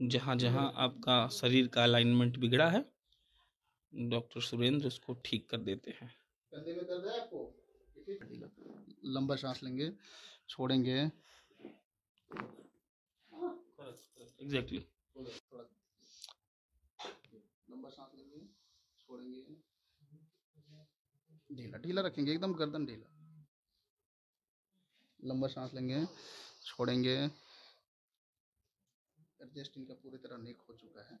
जहाँ जहाँ आपका शरीर का अलाइनमेंट बिगड़ा है डॉक्टर सुरेंद्र उसको ठीक कर देते हैं। कंधे में दर्द है आपको? लंबा सांस लेंगे छोड़ेंगे। एग्जैक्टली लंबा सांस लेंगे छोड़ेंगे। ढीला ढीला रखेंगे एकदम गर्दन ढीला। लंबा सांस लेंगे छोड़ेंगे। एडजस्ट इनका पूरी तरह नेक हो चुका है।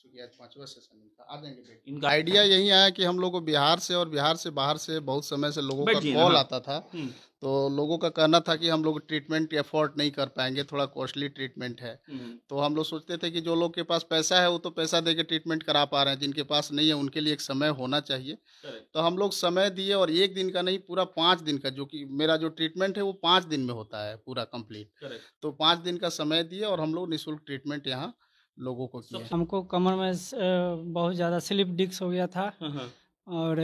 क्योंकि आज पांचवा सेशन इनका आ जाएँगे बैठ इनका आइडिया यही आया कि हम लोग को बिहार से और बिहार से बाहर से बहुत समय से लोगों का कॉल हाँ। आता था। हम्म, तो लोगों का कहना था कि हम लोग ट्रीटमेंट अफोर्ड नहीं कर पाएँगे थोड़ा कॉस्टली ट्रीटमेंट है। हम्म, तो हम लोग सोचते थे कि जो लोग के पास पैसा है वो तो पैसा दे के ट्रीटमेंट करा पा रहे हैं जिनके पास नहीं है उनके लिए एक समय होना चाहिए। तो हम लोग समय दिए और एक दिन का नहीं पूरा पाँच दिन का जो कि मेरा जो ट्रीटमेंट है वो पाँच दिन में होता है पूरा कंप्लीट तो पाँच दिन का समय दिए और हम लोग निःशुल्क ट्रीटमेंट यहाँ लोगों को किए हमको कमर में बहुत ज़्यादा स्लिप डिस्क हो गया था। हाँ, हाँ, और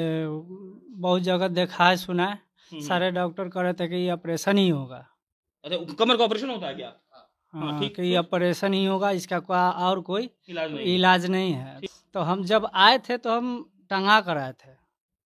बहुत जगह देखा है सुना है। हम्म, सारे डॉक्टर कह रहे थे कि ये ऑपरेशन ही होगा। अच्छा कमर का ऑपरेशन होता है क्या? हाँ, हाँ, ठीक, कि ये ऑपरेशन ही होगा इसका कोई और कोई इलाज नहीं इलाज नहीं है। तो हम जब आए थे तो हम टंगा कर आए थे।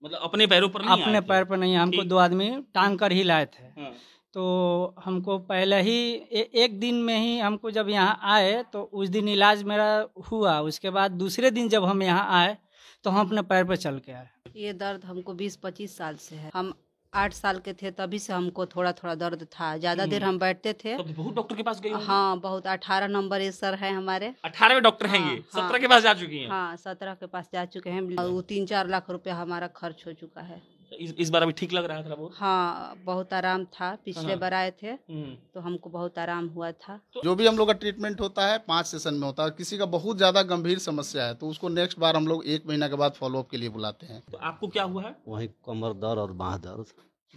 मतलब अपने पैरों पर नहीं अपने पैर पर नहीं हमको दो आदमी टांग कर ही लाए थे। हाँ, तो हमको पहले ही ए, एक दिन में ही हमको जब यहाँ आए तो उस दिन इलाज मेरा हुआ। उसके बाद दूसरे दिन जब हम यहाँ आए तो हम अपने पैर पर चल के आए। ये दर्द हमको 20-25 साल से है। हम आठ साल के थे तभी से हमको थोड़ा थोड़ा दर्द था। ज़्यादा देर हम बैठते थे। तो बहुत डॉक्टर के पास गई हाँ बहुत। अठारह नंबर ये सर है हमारे। अठारह डॉक्टर हैं हाँ, ये? हाँ। सत्रह के पास जा चुकी हैं? हाँ सत्रह के पास जा चुके हैं। वो तीन चार लाख रुपया हमारा खर्च हो चुका है। इस, इस बार अभी ठीक लग रहा है थोड़ा बहुत? हाँ बहुत आराम था पिछले हाँ। बार आए थे हम्म, तो हमको बहुत आराम हुआ था। जो भी हम लोग का ट्रीटमेंट होता है पाँच सेशन में होता है किसी का बहुत ज़्यादा गंभीर समस्या है तो उसको नेक्स्ट बार हम लोग एक महीना के बाद फॉलोअप के लिए बुलाते हैं। तो आपको क्या हुआ है? वही कमर दर्द और बाह दर्द।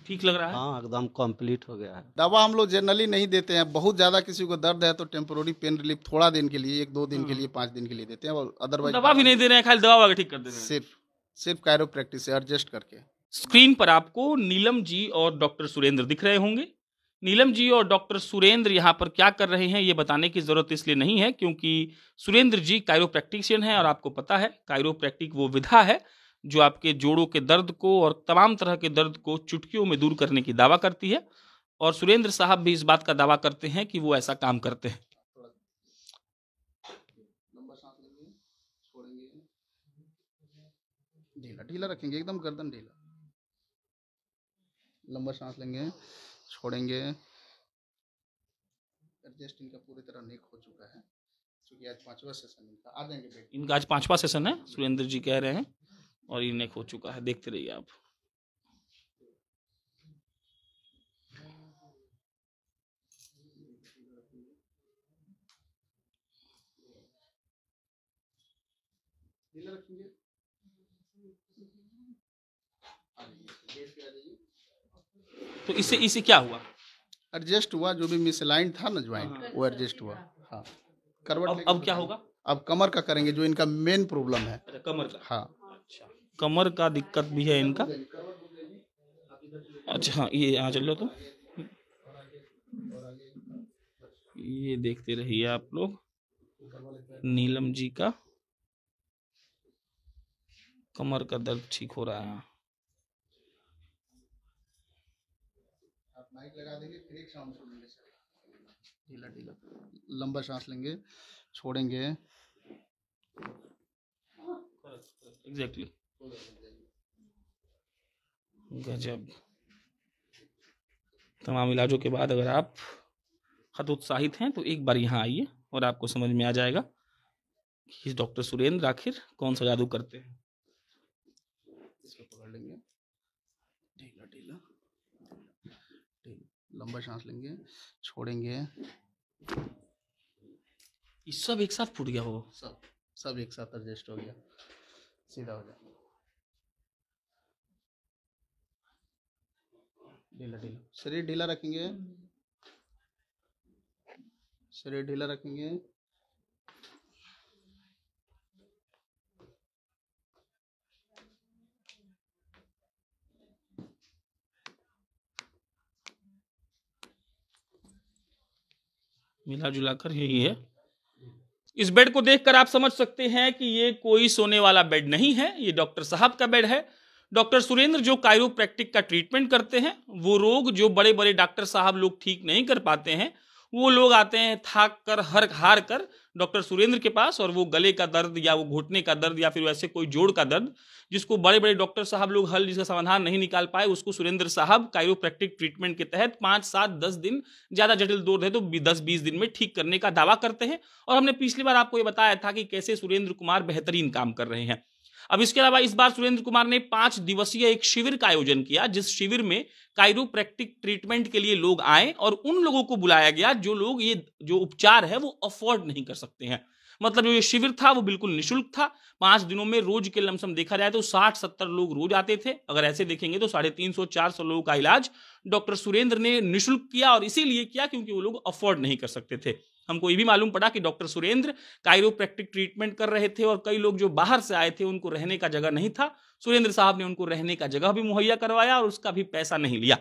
ठीक लग रहा है? हाँ एकदम कंप्लीट हो गया है। दवा हम लोग जनरली नहीं देते हैं बहुत ज़्यादा किसी को दर्द है तो टेम्पोरी पेन रिलीफ थोड़ा दिन के लिए एक दो दिन के लिए पाँच दिन के लिए देते हैं और अदरवाइज़ दवा भी नहीं दे रहे हैं खाली दवा ठीक कर दे रहे हैं। सिर्फ़ सिर्फ़ कायरो प्रैक्टिस से एडजस्ट करके। स्क्रीन पर आपको नीलम जी और डॉक्टर सुरेंद्र दिख रहे होंगे। नीलम जी और डॉक्टर सुरेंद्र यहाँ पर क्या कर रहे हैं, ये बताने की ज़रूरत इसलिए नहीं है क्योंकि सुरेंद्र जी कायरोप्रैक्टिशियन हैं और आपको पता है कायरोप्रैक्टिक वो विधा है जो आपके जोड़ों के दर्द को और तमाम तरह के दर्द को चुटकियों में दूर करने की दावा करती है और सुरेंद्र साहब भी इस बात का दावा करते हैं कि वो ऐसा काम करते हैं। ढीला ढीला रखेंगे, एकदम गर्दन ढीला। लंबा सांस लेंगे छोड़ेंगे। एडजस्ट इनका पूरी तरह नेक हो चुका है। क्योंकि आज पांचवा सेशन इनका। आ जाएँगे बैठ इनका आज पांचवा सेशन है सुरेंद्र जी कह रहे हैं और ये नेक हो चुका है। देखते रहिए आप। रखेंगे आ जाइए बैठ के आ जाइए तो इससे इससे क्या हुआ? एडजस्ट हुआ जो भी मिसलाइन था ना ज्वाइंट वो एडजस्ट हुआ हाँ। करवट अब अब क्या होगा? अब कमर का करेंगे जो इनका मेन प्रॉब्लम है। अच्छा कमर का। हाँ। अच्छा। कमर का दिक्कत भी है इनका? अच्छा हाँ ये यहाँ चल लो तो। ये देखते रहिए आप लोग। नीलम जी का कमर का दर्द ठीक हो रहा है। माइक लगा देंगे फिर एक साउंड सुनेंगे सर ढीला ढीला लंबा सांस लेंगे छोड़ेंगे। एग्जैक्टली गजब। तमाम इलाजों के बाद अगर आप हतोत्साहित हैं तो एक बार यहाँ आइए और आपको समझ में आ जाएगा कि डॉक्टर सुरेंद्र आखिर कौन सा जादू करते हैं इसको पकड़ लेंगे ढीला ढीला ढीला लंबा सांस लेंगे छोड़ेंगे। इस सब एक साथ फूट गया हो सब सब एक साथ एडजस्ट हो गया। सीधा हो गया। ढीला ढीला। शरीर ढीला रखेंगे। शरीर ढीला रखेंगे। मिला जुला कर यही है। इस बेड को देखकर आप समझ सकते हैं कि ये कोई सोने वाला बेड नहीं है, ये डॉक्टर साहब का बेड है। डॉक्टर सुरेंद्र जो कायरोप्रैक्टिक का ट्रीटमेंट करते हैं, वो रोग जो बड़े बड़े डॉक्टर साहब लोग ठीक नहीं कर पाते हैं, वो लोग आते हैं, थाक कर, हर हार कर डॉक्टर सुरेंद्र के पास और वो गले का दर्द या वो घुटने का दर्द या फिर वैसे कोई जोड़ का दर्द, जिसको बड़े बड़े डॉक्टर साहब लोग हल, जिसका समाधान नहीं निकाल पाए, उसको सुरेंद्र साहब कायरोप्रैक्टिक ट्रीटमेंट के तहत पाँच, सात, दस दिन ज़्यादा जटिल दौर है तो दस, बीस दिन में ठीक करने का दावा करते हैं। और हमने पिछली बार आपको ये बताया था कि कैसे सुरेंद्र कुमार बेहतरीन काम कर रहे हैं। अब इसके अलावा इस बार सुरेंद्र कुमार ने पाँच दिवसीय एक शिविर का आयोजन किया, जिस शिविर में कायरोप्रैक्टिक ट्रीटमेंट के लिए लोग आए और उन लोगों को बुलाया गया जो लोग ये, जो उपचार है वो अफोर्ड नहीं कर सकते हैं। मतलब जो ये शिविर था वो बिल्कुल निशुल्क था। पाँच दिनों में रोज के लमसम देखा जाए तो साठ सत्तर लोग रोज आते थे। अगर ऐसे देखेंगे तो साढ़े तीन सौ चार सौ लोगों का इलाज डॉक्टर सुरेंद्र ने निशुल्क किया और इसीलिए किया क्योंकि वो लोग अफोर्ड नहीं कर सकते थे। हमको ये भी मालूम पड़ा कि डॉक्टर सुरेंद्र कायरोप्रैक्टिक ट्रीटमेंट कर रहे थे और कई लोग जो बाहर से आए थे, उनको रहने का जगह नहीं था। सुरेंद्र साहब ने उनको रहने का जगह भी मुहैया करवाया और उसका भी पैसा नहीं लिया।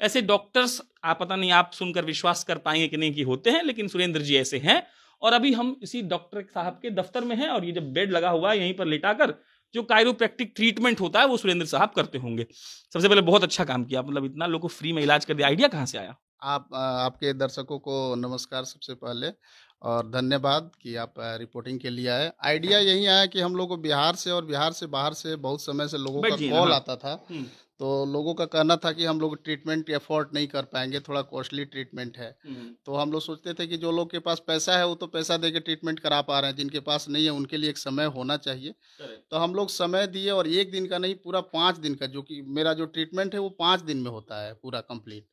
ऐसे डॉक्टर्स आप पता नहीं, आप सुनकर विश्वास कर पाएँगे कि नहीं कि होते हैं, लेकिन सुरेंद्र जी ऐसे हैं। और अभी हम इसी डॉक्टर साहब के दफ्तर में हैं और ये जब बेड लगा हुआ है, यहीं पर लेटाकर जो कायरोप्रैक्टिक ट्रीटमेंट होता है, वो सुरेंद्र साहब करते होंगे। सबसे पहले बहुत अच्छा काम किया मतलब इतना लोग को फ्री में इलाज कर दिया। आइडिया कहाँ से आया? आप आपके दर्शकों को नमस्कार सबसे पहले। और धन्यवाद कि आप रिपोर्टिंग के लिए आए। आइडिया यही आया कि हम लोग को बिहार से और बिहार से बाहर से बहुत समय से लोगों का कॉल आता था। तो लोगों का कहना था कि हम लोग ट्रीटमेंट अफोर्ड नहीं कर पाएँगे थोड़ा कॉस्टली ट्रीटमेंट है। तो हम लोग सोचते थे कि जो लोग के पास पैसा है वो तो पैसा दे के ट्रीटमेंट करा पा रहे हैं। जिनके पास नहीं है उनके लिए एक समय होना चाहिए। तो हम लोग समय दिए और एक दिन का नहीं पूरा पाँच दिन का जो कि मेरा जो ट्रीटमेंट है वो पाँच दिन में होता है पूरा कंप्लीट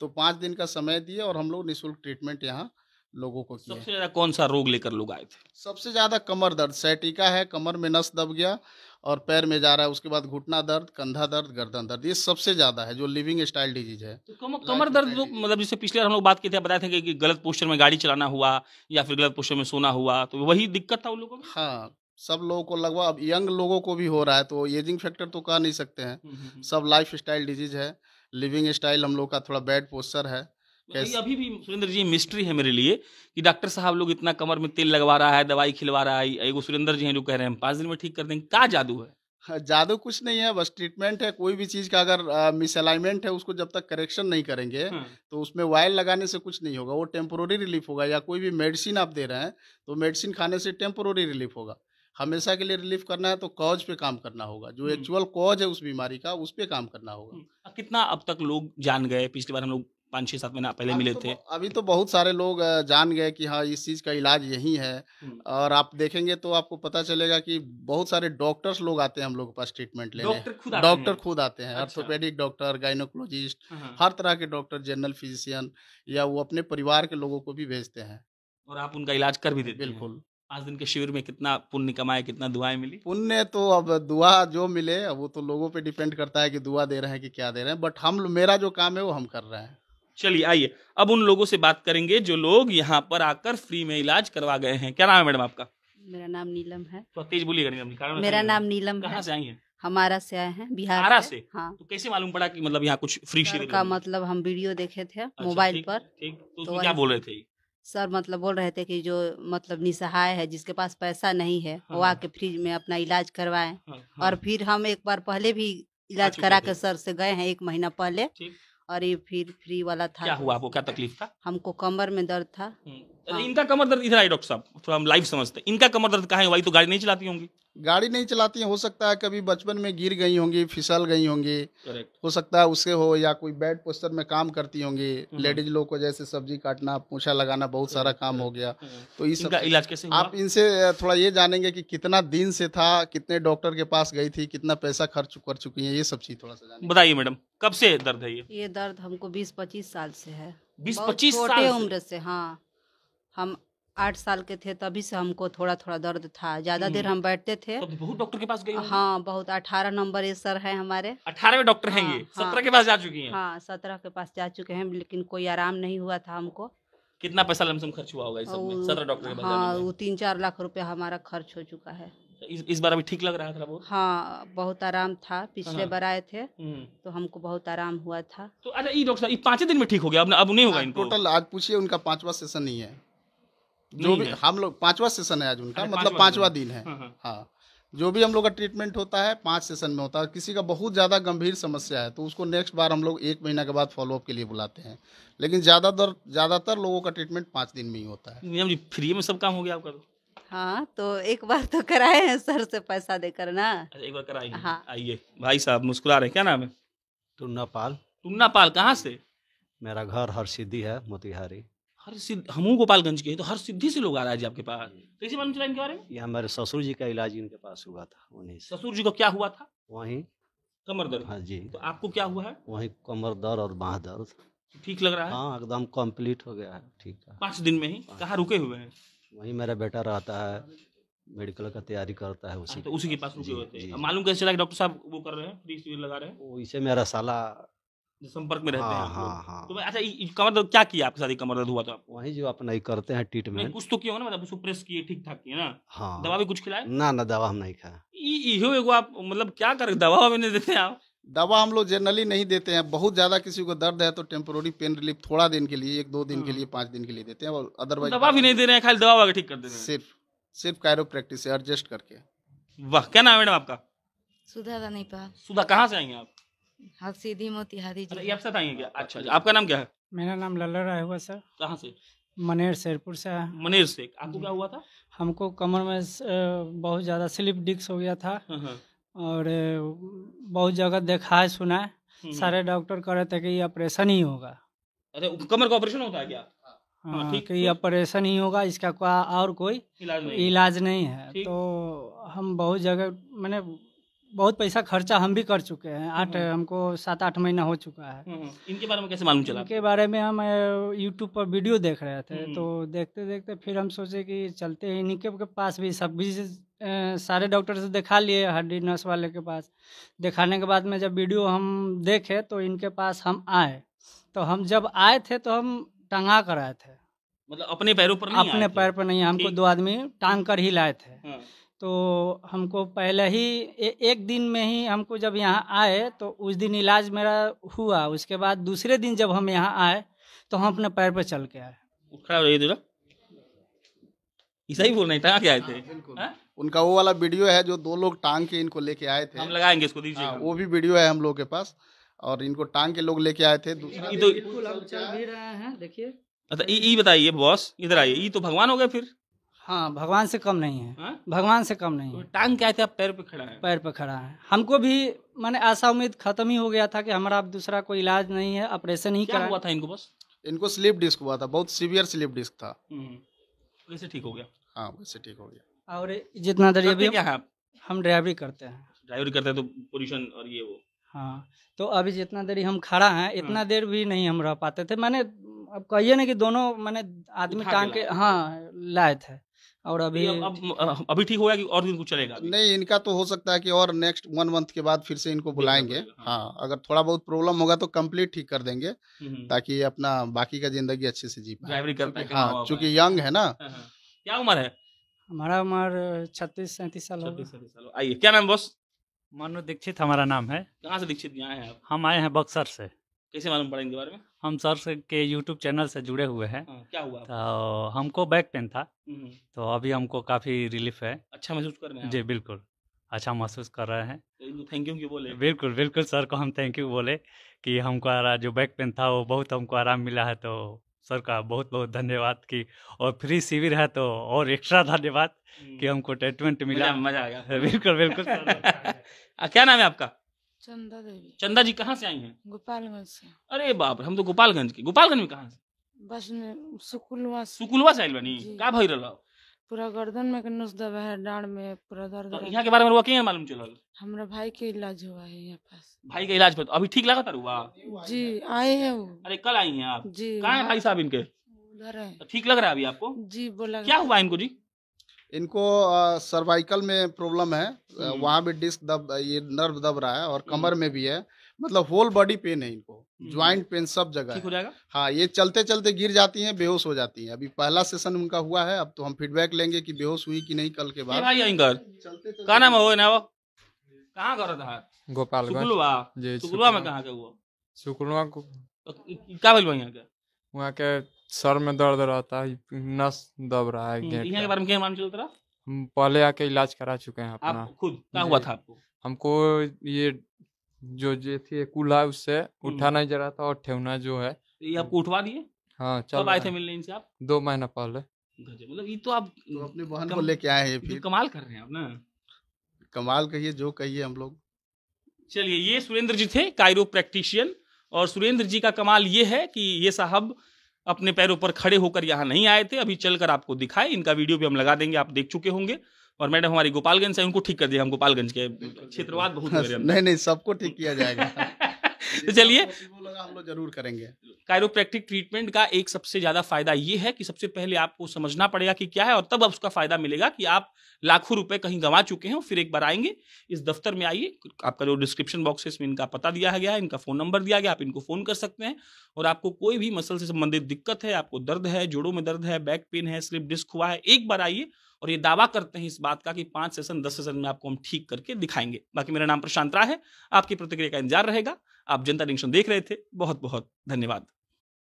तो पाँच दिन का समय दिए और हम लोग निःशुल्क ट्रीटमेंट यहाँ लोगों को किया। सबसे ज़्यादा कौन सा रोग लेकर लोग आए थे? सबसे ज़्यादा कमर दर्द सैटिका है कमर में नस दब गया और पैर में जा रहा है उसके बाद घुटना दर्द कंधा दर्द गर्दन दर्द ये सबसे ज़्यादा है जो लिविंग स्टाइल डिज़ीज़ है। तो कम, कमर दर्द जो मतलब जैसे पिछले हम लोग बात किए थे बताए थे कि गलत पोस्टर में गाड़ी चलाना हुआ या फिर गलत पोस्टर में सोना हुआ तो वही दिक्कत था उन लोगों को हाँ सब लोगों को लगभग अब यंग लोगों को भी हो रहा है तो एजिंग फैक्टर तो कह नहीं सकते हैं। सब लाइफ स्टाइल डिज़ीज़ है लिविंग स्टाइल हम लोग का थोड़ा बैड पोस्टर है। कैसे? अभी भी सुरेंद्र जी मिस्ट्री है मेरे लिए कि डॉक्टर साहब लोग इतना कमर में तेल लगवा रहा है दवाई खिलवा रहा है एगो सुरेंद्र जी हैं जो कह रहे हैं पाँच दिन में ठीक कर देंगे। क्या जादू है? हाँ, जादू कुछ नहीं है बस ट्रीटमेंट है। कोई भी चीज़ का अगर मिसअलाइनमेंट है उसको जब तक करेक्शन नहीं करेंगे हाँ। तो उसमें वायल लगाने से कुछ नहीं होगा वो टेम्पोररी रिलीफ होगा या कोई भी मेडिसिन आप दे रहे हैं तो मेडिसिन खाने से टेम्पोररी रिलीफ होगा। हमेशा के लिए रिलीफ करना है तो कॉज पे काम करना होगा। जो एक्चुअल कॉज है उस बीमारी का उस पर काम करना होगा। कितना अब तक लोग जान गए पिछली बार हम लोग पाँच छः सात महीना पहले मिले तो, थे। अभी तो बहुत सारे लोग जान गए कि हाँ इस चीज़ का इलाज यही है। और आप देखेंगे तो आपको पता चलेगा कि बहुत सारे डॉक्टर्स लोग आते हैं हम लोग के पास ट्रीटमेंट लेने। डॉक्टर खुद आते हैं। ऑर्थोपेडिक डॉक्टर गाइनोकोलॉजिस्ट हर तरह के डॉक्टर जनरल फिजिशियन या वो अपने परिवार के लोगों को भी भेजते हैं। और आप उनका इलाज कर भी देते बिल्कुल। पाँच दिन के शिविर में कितना पुण्य कमाए कितना दुआएँ मिली? पुण्य तो अब दुआ जो मिले वो तो लोगों पे डिपेंड करता है कि दुआ दे रहे हैं कि क्या दे रहे हैं। बट हम मेरा जो काम है वो हम कर रहे हैं। चलिए आइए। अब उन लोगों से बात करेंगे जो लोग यहाँ पर आकर फ्री में इलाज करवा गए हैं। क्या नाम है मैडम आपका? मेरा नाम नीलम है। तो तेज बोलिएगा नीलम मेरा नाम नीलम कहाँ से आई है? हमारा से आए हैं बिहार से, हाँ। तो कैसे मालूम पड़ा कि मतलब यहाँ कुछ फ्री शिविर का मतलब हम वीडियो देखे थे अच्छा, मोबाइल पर। ठीक। तो, तो क्या बोल रहे थे? सर मतलब बोल रहे थे कि जो मतलब निसहाय है जिसके पास पैसा नहीं है हाँ। वो हाँ। आके फ्री में अपना इलाज करवाए। हाँ, और फिर हम एक बार पहले भी इलाज करा के सर से गए हैं एक महीना पहले। और ये फिर फ्री वाला था क्या हुआ? आपको क्या तकलीफ़ था? हमको कमर में दर्द था। हाँ। इनका कमर दर्द इधर आई डॉक्टर साहब थोड़ा हम लाइव समझते हैं। इनका कमर दर्द कहाँ है? वही तो गाड़ी नहीं चलाती होंगी। गाड़ी नहीं चलाती हो सकता है कभी बचपन में गिर गई होंगी फिसल गई होंगी। हो सकता है उससे हो या कोई बेड पोस्टर में काम करती होंगी। लेडीज़ हम्म। लोग को जैसे सब्ज़ी काटना पूछा लगाना बहुत सारा काम हो गया। तो इस इनका इलाज कैसे हुआ? आप इनसे थोड़ा ये जानेंगे कि कितना दिन से था कितने डॉक्टर के पास गई थी कितना पैसा खर्च कर चुकी है ये सब चीज़ थोड़ा सा बताइए मैडम कब से दर्द है ये? ये दर्द हमको बीस पच्चीस साल से है। बीस पच्चीस छोटे उम्र से हाँ। हम आठ साल के थे तभी से हमको थोड़ा थोड़ा दर्द था। ज़्यादा देर हम्म। हम बैठते थे। तो बहुत डॉक्टर के पास गए हाँ बहुत अठारह नंबर ये सर है हमारे। अठारह डॉक्टर हैं ये? हाँ, सत्रह के पास जा चुकी हैं? हाँ सत्रह के पास जा चुके हैं लेकिन कोई आराम नहीं हुआ था हमको। कितना पैसा लमसम खर्च हुआ होगा इस सब में? सत्रह डॉक्टर के हाँ वो तीन चार लाख रुपया हमारा खर्च हो चुका है। इस, इस बार अभी ठीक लग रहा था बहुत हाँ बहुत आराम था। पिछले हाँ। बार आए थे हम्म। तो हमको बहुत आराम हुआ था। तो अच्छा ये डॉक्टर साहब पाँच दिन में ठीक हो गया? अब अब नहीं होगा टोटल आज पूछिए उनका पांचवा सेशन नहीं है। जो भी हम लोग पांचवा सेशन है आज उनका मतलब पांचवा दिन है। हाँ, हाँ।, हाँ। जो भी हम लोग का ट्रीटमेंट होता है पाँच सेशन में होता है। किसी का बहुत ज़्यादा गंभीर समस्या है तो उसको नेक्स्ट बार हम लोग एक महीना के बाद फॉलोअप के लिए बुलाते हैं। लेकिन ज़्यादातर ज़्यादातर लोगों का ट्रीटमेंट पाँच दिन में ही होता है। जी फ्री में सब काम हो गया आपका तो? हाँ तो एक बार तो कराए हैं सर से पैसा देकर ना। अच्छा, एक बार कराइए हाँ। आइए। भाई साहब मुस्कुरा रहे क्या नाम है? टुन्ना पाल टुन्ना पाल कहाँ से? मेरा घर हर सिद्धि है मोतिहारी। हर सिद्ध हम गोपालगंज के तो हर सिद्धि से लोग आ रहा है जी आपके पास। कैसे मालूम चला इनके बारे में? ये हमारे ससुर जी का इलाज इनके पास हुआ था उन्हीं ससुर जी को क्या हुआ था? वहीं। कमर दर्द। हाँ जी। तो आपको क्या हुआ है? वहीं कमर दर्द और बाह दर्द। ठीक लग रहा है? हाँ एकदम कंप्लीट हो गया है ठीक है। पाँच दिन में ही? कहाँ रुके हुए हैं? वहीं मेरा बेटा रहता है मेडिकल का तैयारी करता है उसी तो उसी के पास। रुके हुए थे। मालूम कैसे चला कि डॉक्टर साहब वो कर रहे हैं? फ्री शिविर लगा रहे हैं? वो इसे मेरा साला संपर्क में रहते हाँ, हैं हाँ, हाँ. तो अच्छा कमर दर्द क्या किया आपके साथ? कमर दर्द हुआ था वही जो अपना ही करते हैं ट्रीटमेंट कुछ तो किया ना मतलब उसको प्रेस किए ठीक ठाक किए ना? हाँ। दवा भी कुछ खिलाए? ना ना दवा हम नहीं खाए इहो एगो आप मतलब क्या कर दवा भी नहीं देते आप? दवा हम लोग जनरली नहीं देते हैं। बहुत ज़्यादा किसी को दर्द है तो टेम्पोरी पेन रिलीफ थोड़ा दिन के लिए एक दो दिन के हाँ। लिए पाँच दिन के लिए देते हैं और अदरवाइज़ दवा भी नहीं दे रहे हैं खाली दवा ठीक कर दे रहे हैं। सिर्फ़ सिर्फ़ कायरो प्रैक्टिस से एडजस्ट करके। वाह क्या नाम है मैडम आपका? सुधा नहीं पा सुधा कहाँ से आई आप? हाँ सीधी मोतिहारी जी ये आपसे आई क्या अच्छा अच्छा आपका नाम क्या है? मेरा नाम लल्ला राय हुआ सर। कहाँ से? मनेर शेरपुर से। मनेर से। आपको क्या हुआ था? हमको कमर में बहुत ज़्यादा स्लिप डिस्क हो गया था। हाँ, हाँ। और बहुत जगह देखा है सुना है। हम्म, हम्म। सारे डॉक्टर कह रहे थे कि ये ऑपरेशन ही होगा। अरे कमर का ऑपरेशन होता है क्या? हाँ, हाँ ठीक। ये ऑपरेशन ही होगा इसका कोई और कोई इलाज नहीं, इलाज नहीं है। तो हम बहुत जगह मैंने बहुत पैसा खर्चा हम भी कर चुके हैं। आठ हम्म। हमको सात आठ महीना हो चुका है। हम्म, हम्म। इनके बारे में कैसे मालूम चला? इनके बारे में हम यूट्यूब पर वीडियो देख रहे थे। तो देखते देखते फिर हम सोचे कि चलते हैं। इनके पास भी सब भी सारे डॉक्टर से दिखा लिए हड्डी नर्स वाले के पास। दिखाने के बाद में जब वीडियो हम देखे तो इनके पास हम आए। तो हम जब आए थे तो हम टंगा कर आए थे। मतलब अपने पैरों पर नहीं अपने पैर पर नहीं हमको दो आदमी टांग कर ही लाए थे। हाँ। तो हमको पहले ही ए, एक दिन में ही हमको जब यहाँ आए तो उस दिन इलाज मेरा हुआ। उसके बाद दूसरे दिन जब हम यहाँ आए तो हम अपने पैर पर चल के आए। खड़ा रहिए ऐसा ही बोल रहे टांग के आए थे? हाँ, हाँ? उनका वो वाला वीडियो है जो दो लोग टांग के इनको लेके आए थे। हम लगाएँगे इसको दीजिए हाँ, वो भी वीडियो है हम लोग के पास। और इनको टांग के लोग लेके आए थे। दूसरा तो चल भी रहे हैं देखिए। अच्छा ये बताइए बॉस इधर आइए। ये तो भगवान हो गए फिर। हाँ भगवान से कम नहीं है। हा? भगवान से कम नहीं है। तो टांग क्या थे? आप पैर पे खड़ा है। पैर पे खड़ा है। हमको भी मैंने आशा उम्मीद खत्म ही हो गया था कि हमारा अब दूसरा कोई इलाज नहीं है ऑपरेशन ही क्या हुआ था इनको बस? इनको स्लिप डिस्क हुआ था बहुत सीवियर स्लिप डिस्क था। वैसे ठीक हो गया। हाँ वैसे ठीक हो गया। और जितना देर अभी क्या है हम ड्राइवरी करते हैं। ड्राइवरी करते हैं तो पोजिशन और ये वो। हाँ तो अभी जितना देर हम खड़ा हैं इतना हाँ। देर भी नहीं हम रह पाते थे। मैंने अब कहिए ना कि दोनों मैंने आदमी टांग के हाँ लाए थे। और अभी अब अभी ठीक होगा कि और दिन कुछ चलेगा नहीं इनका तो हो सकता है कि और नेक्स्ट वन मंथ के बाद फिर से इनको बुलाएँगे। हाँ।, हाँ अगर थोड़ा बहुत प्रॉब्लम होगा तो कंप्लीट ठीक कर देंगे हम्म, हम्म। ताकि अपना बाकी का ज़िंदगी अच्छे से जी पाए। हाँ चूँकि यंग है ना। हाँ, हाँ। क्या उम्र है? हमारा उम्र छत्तीस सैंतीस साल आइए क्या नाम बॉस? मनु दीक्षित हमारा नाम है। कहाँ से दीक्षित यहाँ है हम आए हैं बक्सर से। कैसे मालूम पड़ा इनके बारे में? हम सर के यूट्यूब चैनल से जुड़े हुए हैं। हाँ, क्या हुआ? तो हमको बैक पेन था। हम्म। तो अभी हमको काफ़ी रिलीफ है। अच्छा महसूस कर रहे हैं जी बिल्कुल। अच्छा महसूस कर रहे हैं। थैंक यू क्यों बोले। बिल्कुल बिल्कुल सर को हम थैंक यू बोले कि हमको जो बैक पेन था वो बहुत हमको आराम मिला है। तो सर का बहुत बहुत धन्यवाद की और फ्री शिविर है तो और एक्स्ट्रा धन्यवाद कि हम्म। हमको ट्रीटमेंट मिला। मज़ा आ गया बिल्कुल बिल्कुल क्या नाम है आपका? चंदा देवी। चंदा जी कहाँ से आई हैं? गोपालगंज से। अरे बाप हम तो गोपालगंज के। गोपालगंज में कहाँ से? बस में सुकुलवा सुकुलवा से आई बनी का भई रहा पूरा गर्दन में नस दबा है डांड में पूरा दर्द तो यहाँ के बारे में वो क्या मालूम चला हमरा भाई के इलाज हुआ है यहाँ पास। भाई का इलाज पर अभी ठीक लगा था हुआ जी आए हैं वो। अरे कल आई हैं आप? जी। कहाँ है भाई साहब इनके? उधर है। तो ठीक लग रहा है अभी आपको? जी बोला क्या हुआ इनको जी? इनको सर्वाइकल में प्रॉब्लम है। हम्म। वहाँ भी डिस्क दब ये नर्व दब रहा है और कमर हम्म। में भी है। मतलब होल बॉडी पेन है इनको। ज्वाइंट हम्म। पेन सब जगह ठीक हो। जाएगा? हाँ ये चलते चलते गिर जाती हैं बेहोश हो जाती हैं। अभी पहला सेशन उनका हुआ है अब तो हम फीडबैक लेंगे कि बेहोश हुई कि नहीं कल के बाद। कहा नाम हो ना कहाँ कर था? गोपालगंज। जी सुकुलवा में कहाँ का हुआ? सुकुलवा को क्या बोल यहाँ वहाँ के सर में दर्द रहता है नस दब रहा है हम्म, गेट के बारे में क्या मालूम चलता रहा? हम पहले आके इलाज करा चुके हैं अपना। आप खुद क्या हुआ था आपको? हमको ये जो जे थी कूल्हा उससे हम्म। उठा नहीं जा रहा था और ठेवना जो है। ये आपको उठवा दिए? हाँ चल आए थे मिलने इनसे आप? दो महीना पहले। मतलब ये तो आप तो अपनी बहन को लेके आए हैं फिर। कमाल कर रहे हैं आप ना। कमाल कहिए जो कहिए हम लोग। चलिए ये सुरेंद्र जी थे कायरो प्रैक्टिशियन और सुरेंद्र जी का कमाल ये है कि ये साहब अपने पैरों पर खड़े होकर यहाँ नहीं आए थे अभी चलकर आपको दिखाए। इनका वीडियो भी हम लगा देंगे आप देख चुके होंगे। और मैडम हमारी गोपालगंज से उनको ठीक कर दिया हम गोपालगंज के क्षेत्रवाद बहुत हो नहीं नहीं सबको ठीक किया जाएगा। तो चलिए। हम लोग ज़रूर करेंगे। कायरोप्रैक्टिक ट्रीटमेंट का एक सबसे ज़्यादा फ़ायदा ये है कि सबसे पहले आपको समझना पड़ेगा कि क्या है और तब अब उसका फ़ायदा मिलेगा कि आप लाखों रुपए कहीं गंवा चुके हैं और फिर एक बार आएँगे इस दफ्तर में आइए आपका जो डिस्क्रिप्शन बॉक्स है इसमें इनका पता दिया गया है इनका फ़ोन नंबर दिया गया आप इनको फ़ोन कर सकते हैं और आपको कोई भी मसल से संबंधित दिक्कत है आपको दर्द है जोड़ों में दर्द है बैक पेन है स्लिप डिस्क हुआ है एक बार आइए और ये दावा करते हैं इस बात का कि पाँच सेशन दस सेशन में आपको हम ठीक करके दिखाएँगे। बाकी मेरा नाम प्रशांत राय है आपकी प्रतिक्रिया का इंतज़ार रहेगा। आप जनता जंक्शन देख रहे थे। बहुत बहुत धन्यवाद।